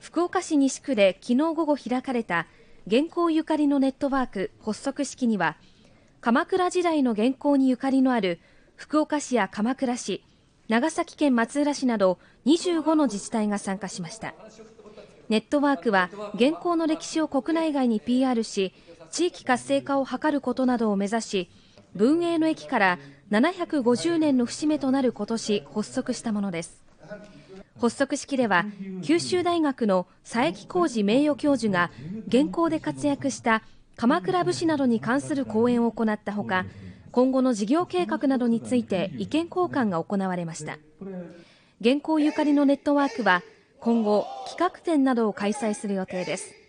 福岡市西区で昨日午後開かれた原稿ゆかりのネットワーク発足式には鎌倉時代の元寇にゆかりのある福岡市や鎌倉市長崎県松浦市など25の自治体が参加しました。ネットワークは元寇の歴史を国内外に PR し地域活性化を図ることなどを目指し文永の駅から750年の節目となる今年発足したものです。発足式では九州大学の佐伯浩二名誉教授が現行で活躍した鎌倉武士などに関する講演を行ったほか今後の事業計画などについて意見交換が行われました。現行ゆかりのネットワークは今後企画展などを開催する予定です。